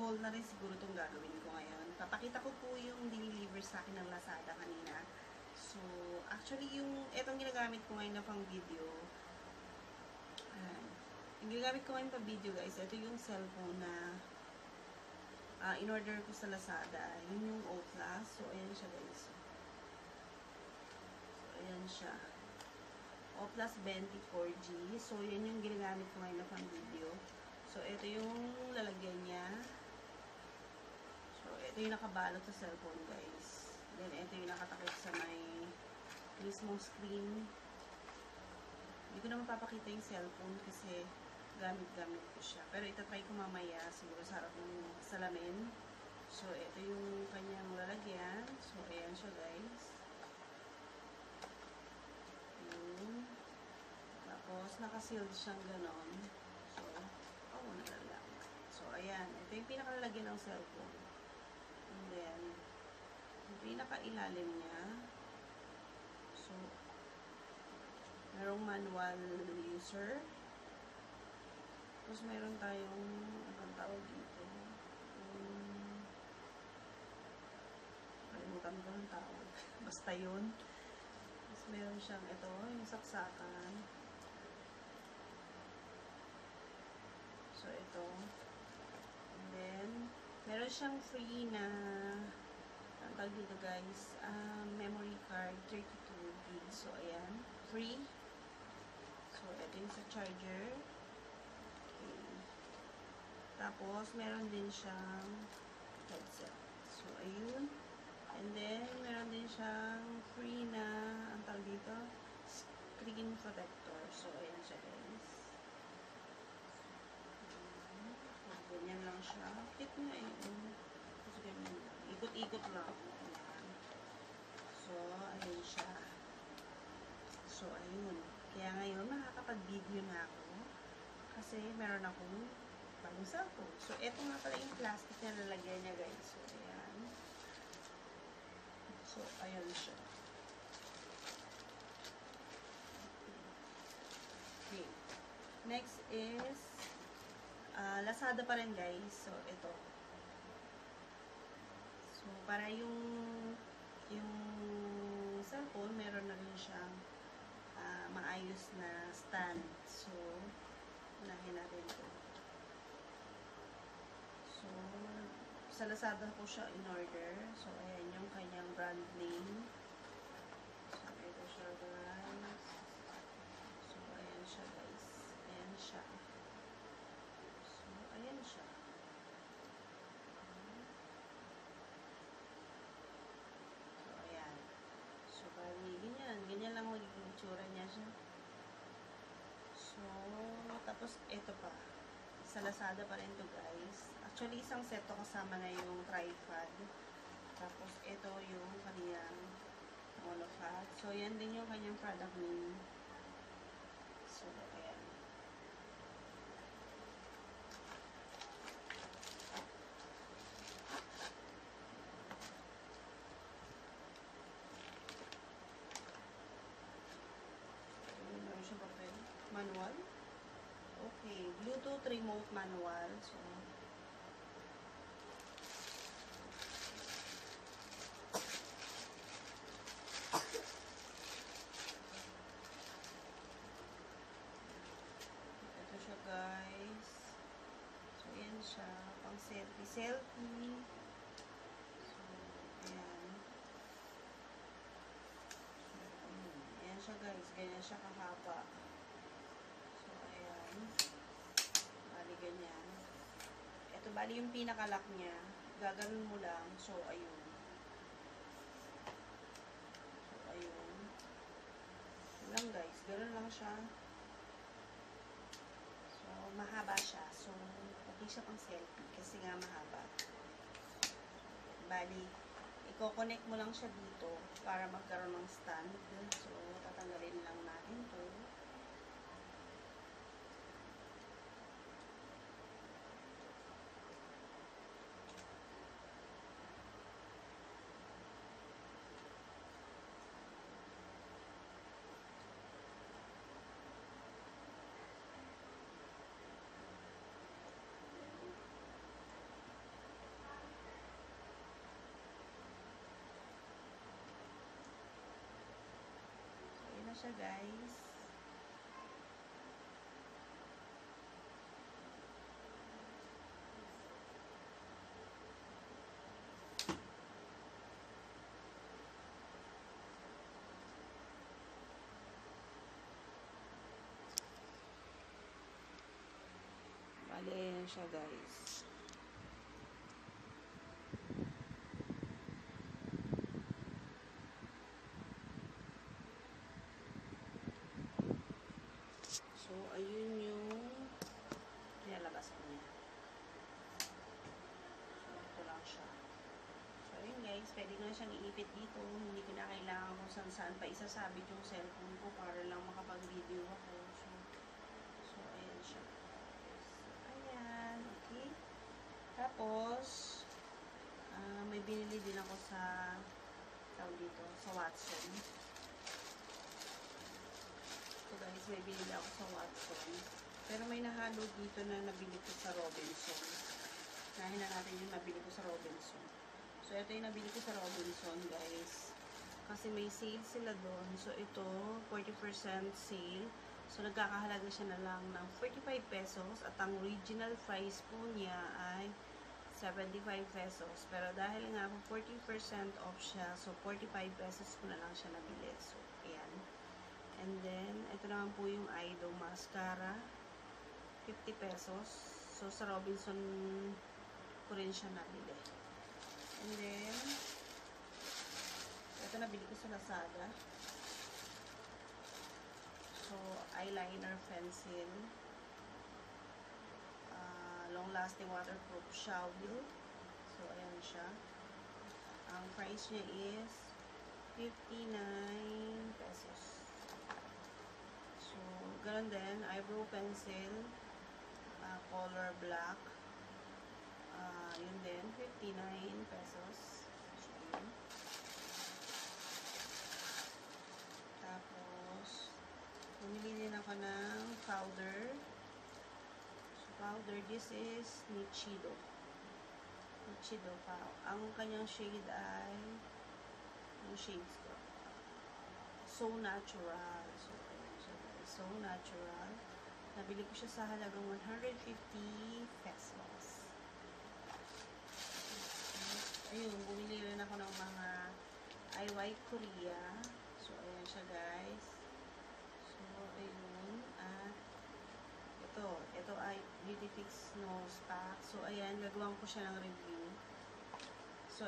haul na rin siguro itong gagawin ko ngayon. Papakita ko po yung deliver sa akin ng Lazada kanina. So, actually yung, etong ginagamit ko ngayon na pang video, ayan, yung ginagamit ko ngayon pang video guys, ito yung cellphone na ah, in-order ko sa Lazada. Yun yung O+. So, ayan siya guys. So, ayan siya. O plus 24G. So, yan yung ginagamit ko ngayon na pang video. So, ito yung lalagyan niya. Ito yung nakabalot sa cellphone, guys. Then, ito yung nakatakip sa may mismong screen. Hindi ko na mapapakita yung cellphone kasi gamit-gamit ko siya. Pero itatry ko mamaya siguro sa harap ng salamin. So, ito yung kanyang lalagyan. So, ayan siya, guys. Yun. Tapos, naka-sealed siyang ganon. So, oh, nalalang. So, ayan. Ito yung pinakalalagyan ng cellphone. Then, yung pinaka-ilalim niya. So, merong manual user. Tapos, meron tayong, anong tawag dito? Um, kalimutan ko ng tawag. Basta yun. Tapos meron siyang ito, yung saksakan. So, ito. And then, meron siyang free na ang tawag dito guys, ah, memory card, 32 gig. So, ayan. Free. So, ito yung sa charger. Okay. Tapos, meron din siyang headset. So, ayun. And then, meron din siyang free na, ang tawag dito, screen protector. So, ayan siya guys. Ayan. So, lang siya. Kit nga eh. Tapos ganyan lang. Ikot-ikot lang. So, ayun siya. So, ayun. Kaya ngayon, makakapag-video na ako. Kasi meron akong bagong cellphone. So, eto nga pala yung plastic na lalagyan niya guys. So, ayan. So, ayan siya. Okay. Next is ah, Lazada pa rin guys. So, ito. So, para yung yung cellphone, meron na rin siyang ah, maayos na stand. So, unahin natin ito. So, sa Lazada ko siya in order. So, ayan yung kanyang brand name. So, ito siya guys. So, ayan siya guys. Ayan siya. So, ayan siya. So, ayan. So, bali, ganyan. Ganyan lang magiging itsura niya siya. So, tapos, ito pa. Sa Lazada pa rin to guys. Actually, isang set to kasama na yung tripod. Tapos, ito yung kaniyang monofat. So, yan din yung kanyang product name. So, ayan. Ayun, meron siyang papel. Manual. Okay. Remote manual. So, ito siya guys. So, ayan siya. Pang selfie. Selfie. So. Ayan siya guys. Ganyan siya kahaba. So, ayan. Bali, ganyan. Ito, bali yung pinakalock niya. Gaganon mo lang. So, ayun. So, ayun. Yun lang guys. Ganun lang siya. So, mahaba siya. So, okay siya pang selfie kasi nga mahaba. Bali, i-connect mo lang siya dito para magkaroon ng stand. So, tatanggalin lang natin to. Siya guys. Bale, guys. Guys, pwede ko na siyang iipit dito. Hindi ko na kailangan kung saan saan pa isasabit yung cellphone ko para lang makapag-video ako. So, so ayan siya. So, ayan. Okay. Tapos, ah, may binili din ako sa tawag dito, sa Watson. So guys, may binili ako sa Watson. Pero may nahalo dito na nabili ko sa Robinson. Nahin na natin yung nabili ko sa Robinson. So ito yung nabili ko sa Robinson guys. Kasi may sale sila doon. So ito, 40% sale. So nagkakahalaga siya na lang ng 45 pesos. At ang original price po niya ay 75 pesos. Pero dahil nga po 40% off siya, so 45 pesos ko na lang siya nabili. So, ayan. And then, ito naman po yung Ido Mascara. 50 pesos. So, sa Robinson ko rin siya nabili. And then, ito nabili ko sa Lazada. So, eyeliner pencil. Ah, long-lasting waterproof shower. So, ayan siya. Ang price niya is 59 pesos. So, ganun din. Eyebrow pencil. ah, color black. Ah, yun din. 59 pesos. Tapos, bumili din ako ng powder. So, powder. This is Nichido. Nichido pa. Ang kanyang shade ay yung shades ko. So natural. So. So natural. Nabili ko siya sa halagang 150 pesos. Ayun, bumili rin ako ng mga IY Korea. So, ayan siya guys. So, ayun. At ito, ito ay Beauty Fix Nose Pack. So, ayan, gagawin ko siya ng review. So,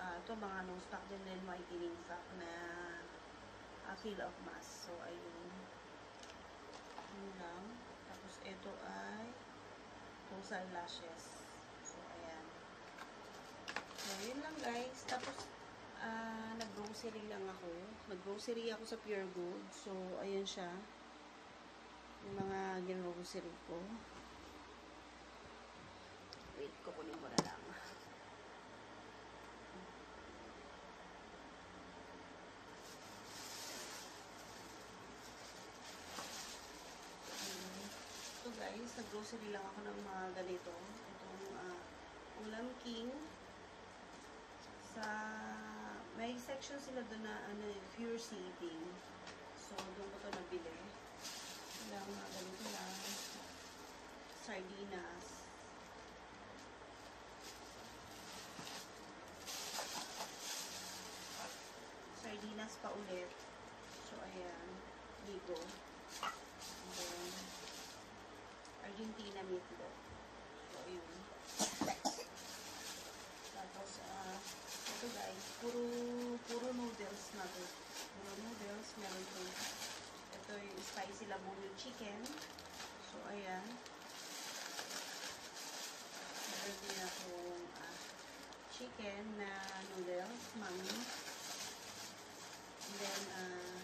ah ito mga nose pack din din whitening pack na uh, feel of mask. So, ayun. Yun lang. Tapos, ito ay Rosal Lashes. So. So, yun lang guys. Tapos, ah nag-grocery lang ako. Nag-grocery ako sa Pure Gold. So, ayan siya. Yung mga gin-grocery ko. Wait, kukunin ko na lang. Ito guys, nag-grocery lang ako ng mga ganito. Itong ah, ulam king. Sa, may section sila doon na ano, pure seeding. So, doon ko ito nabili. Ilang mga ganito lang. Sardinas. Sardinas pa ulit. So, ayan. Ligo. And then, Argentina meatloaf. So, yun. Ito guys, puro, puro noodles na to. Puro noodles, meron to. Ito yung spicy labuyo chicken. So, ayan. Meron din akong ah, chicken na noodles, mami. And then, ah,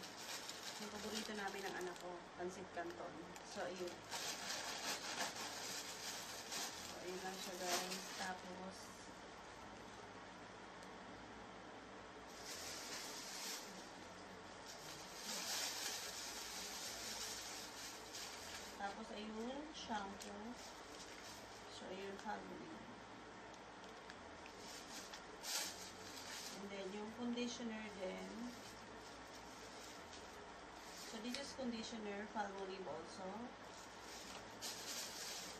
yung paborito namin ng anak ko, pancit canton. So, ayun. So, ayun lang siya guys. Tapos ayun, shampoo. So, ayun, Halloween. And then, yung conditioner din. This is conditioner, Palmolive also.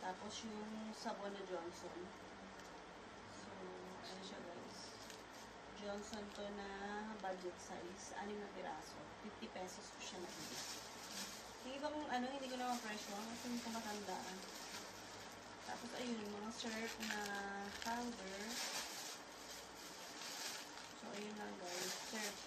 Tapos yung sabon na Johnson. So, ano siya guys. Johnson to na budget size. Anim na piraso. 50 pesos ko siya nabili. Yung ibang ano, hindi ko naman presyo. Kasi hindi ko matandaan. Tapos ayun, yung mga syrup na powder. So, ayun lang guys. Syrup.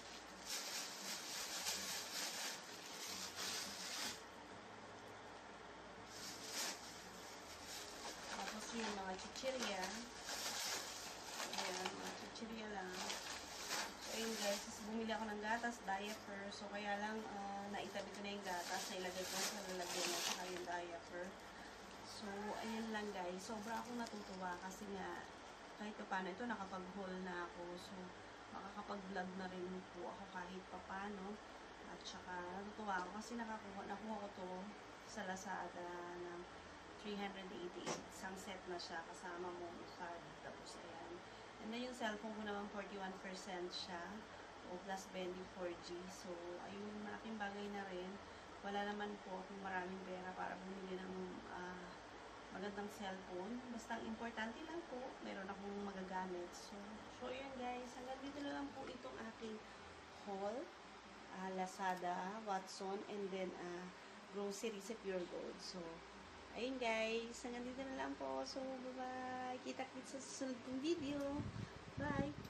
Tapos yung mga chichirya. Ayan, mga chichirya lang. Ayun guys, is bumili ako ng gatas, diaper. So, kaya lang, ah, naitabi ko na yung gatas. Nailagay ko sa lalagyan at saka yung diaper. So, ayun lang guys. Sobra akong natutuwa kasi nga, kahit pa paano, ito nakapag-haul na ako. So, makakapag-vlog na rin po ako kahit pa paano. At saka, natutuwa ako kasi nakakuha, nakuha ko to sa Lazada ng 388. Isang set na siya kasama mo card. Tapos, ayan. And then, yung cellphone ko naman, 41% siya. O plus 24G. So, ayun, malaking bagay na rin. Wala naman po akong maraming pera para bumili ng ah, magandang cellphone. Basta importante lang po, meron akong magagamit. So, so yun guys, hanggang dito na lang po itong aking haul. Ah, Lazada, Watson, and then ah, grocery sa Pure Gold. So, ayun guys, hanggang dito na lang po. So, bye-bye. Kita-kits sa susunod kong video. Bye!